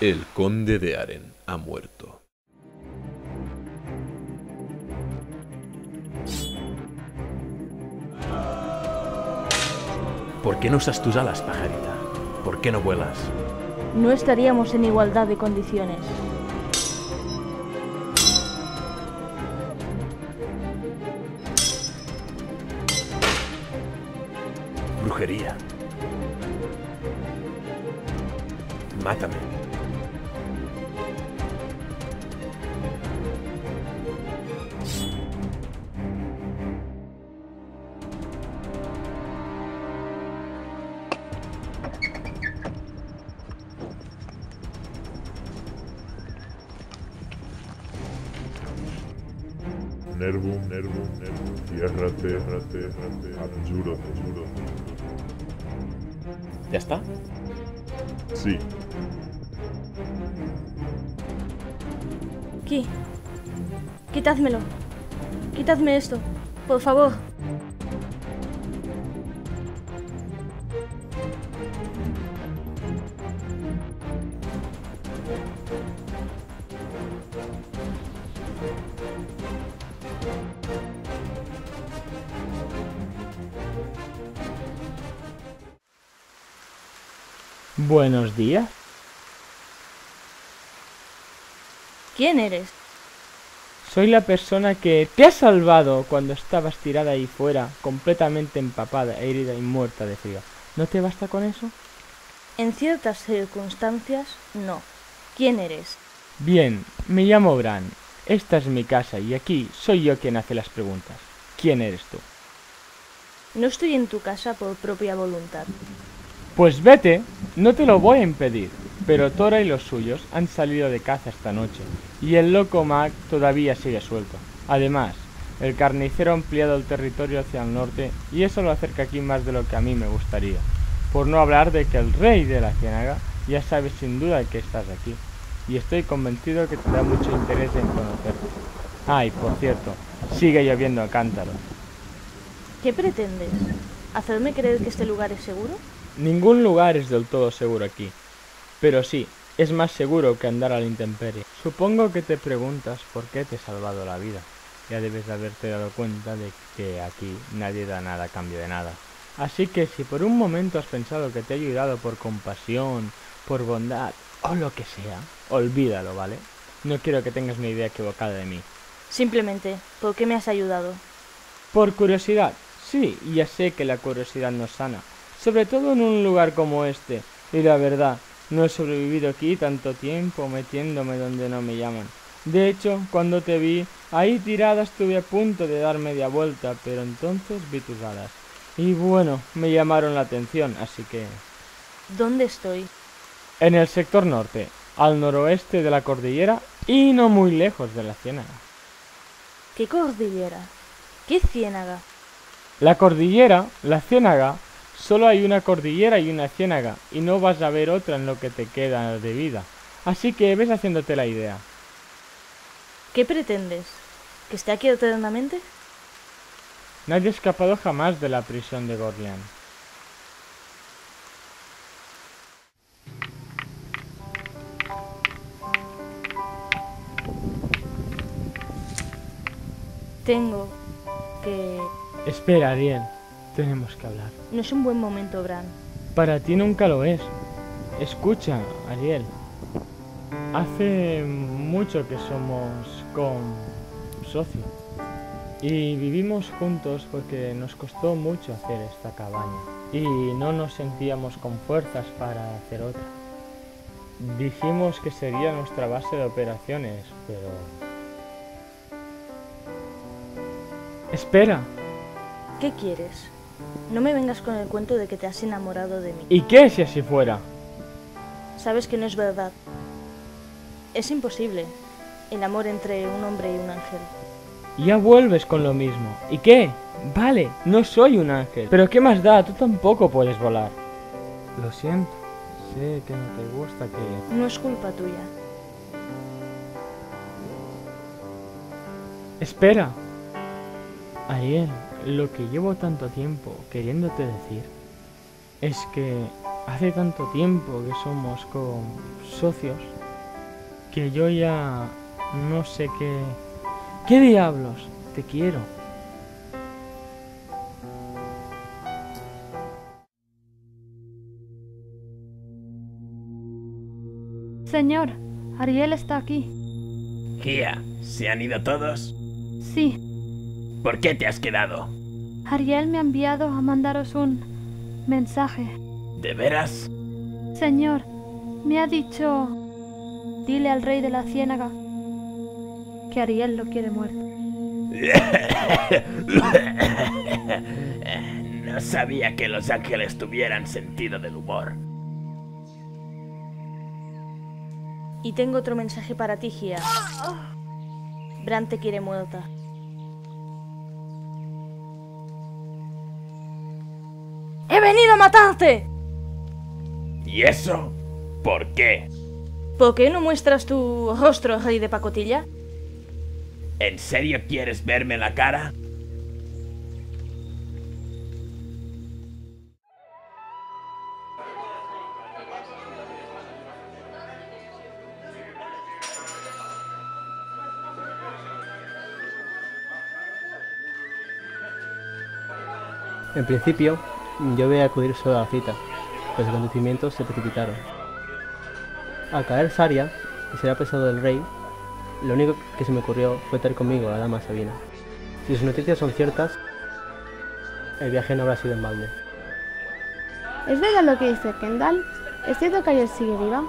El conde de Aren ha muerto. ¿Por qué no usas tus alas, pajarita? ¿Por qué no vuelas? No estaríamos en igualdad de condiciones. Brujería. Mátame. Nervum, nervum, nervum, ciérrate, ciérrate, ciérrate, abjuro, abjuro. ¿Ya está? Sí, Aquí. Quitádmelo. Quitadme esto. Por favor. Buenos días. ¿Quién eres? Soy la persona que te ha salvado cuando estabas tirada ahí fuera, completamente empapada, herida y muerta de frío. ¿No te basta con eso? En ciertas circunstancias, no. ¿Quién eres? Bien, me llamo Bran. Esta es mi casa y aquí soy yo quien hace las preguntas. ¿Quién eres tú? No estoy en tu casa por propia voluntad. Pues vete, no te lo voy a impedir. Pero Tora y los suyos han salido de caza esta noche, y el loco Mac todavía sigue suelto. Además, el carnicero ha ampliado el territorio hacia el norte, y eso lo acerca aquí más de lo que a mí me gustaría. Por no hablar de que el rey de la ciénaga ya sabe sin duda que estás aquí, y estoy convencido que te da mucho interés en conocerte. Ay, por cierto, sigue lloviendo a cántaros. ¿Qué pretendes? ¿Hacerme creer que este lugar es seguro? Ningún lugar es del todo seguro aquí. Pero sí, es más seguro que andar a la intemperie. Supongo que te preguntas por qué te he salvado la vida. Ya debes de haberte dado cuenta de que aquí nadie da nada a cambio de nada. Así que si por un momento has pensado que te he ayudado por compasión, por bondad o lo que sea, olvídalo, ¿vale? No quiero que tengas una idea equivocada de mí. Simplemente, ¿por qué me has ayudado? Por curiosidad, sí, ya sé que la curiosidad nos sana, sobre todo en un lugar como este. Y la verdad, no he sobrevivido aquí tanto tiempo metiéndome donde no me llaman. De hecho, cuando te vi, ahí tirada estuve a punto de dar media vuelta, pero entonces vi tus alas. Y bueno, me llamaron la atención, así que... ¿Dónde estoy? En el sector norte, al noroeste de la cordillera y no muy lejos de la ciénaga. ¿Qué cordillera? ¿Qué ciénaga? La cordillera, la ciénaga, solo hay una cordillera y una ciénaga, y no vas a ver otra en lo que te queda de vida. Así que ves haciéndote la idea. ¿Qué pretendes? ¿Que esté aquí eternamente? Nadie ha escapado jamás de la prisión de Gorlian. Tengo que... Espera, Ariel. Tenemos que hablar. No es un buen momento, Bran. Para ti nunca lo es. Escucha, Ariel. Hace mucho que somos con socio. Y vivimos juntos porque nos costó mucho hacer esta cabaña. Y no nos sentíamos con fuerzas para hacer otra. Dijimos que sería nuestra base de operaciones, pero... Espera. ¿Qué quieres? No me vengas con el cuento de que te has enamorado de mí. ¿Y qué si así fuera? Sabes que no es verdad. Es imposible el amor entre un hombre y un ángel. Ya vuelves con lo mismo. ¿Y qué? Vale, no soy un ángel. Pero ¿qué más da? Tú tampoco puedes volar. Lo siento. Sé que no te gusta que... No es culpa tuya. Espera. Ariel, lo que llevo tanto tiempo queriéndote decir es que hace tanto tiempo que somos con socios que yo ya no sé qué... ¿Qué diablos? Te quiero. Señor, Ariel está aquí. Gia, ¿se han ido todos? Sí, ¿Por qué te has quedado? Ariel me ha enviado a mandaros un mensaje. ¿De veras? Señor, me ha dicho... Dile al rey de la ciénaga que Ariel lo quiere muerto. No sabía que los ángeles tuvieran sentido del humor. Y tengo otro mensaje para ti, Gia. Bran te quiere muerta. ¡He venido a matarte! ¿Y eso? ¿Por qué? ¿Por qué no muestras tu rostro, rey de pacotilla? ¿En serio quieres verme la cara? En principio, yo voy a acudir solo a la cita, los acontecimientos se precipitaron. Al caer Saria y ser apresado del rey, lo único que se me ocurrió fue traer conmigo a la dama Sabina. Si sus noticias son ciertas, el viaje no habrá sido en balde. ¿Es verdad lo que dice Kendall? ¿Es cierto que Ariel sigue viva?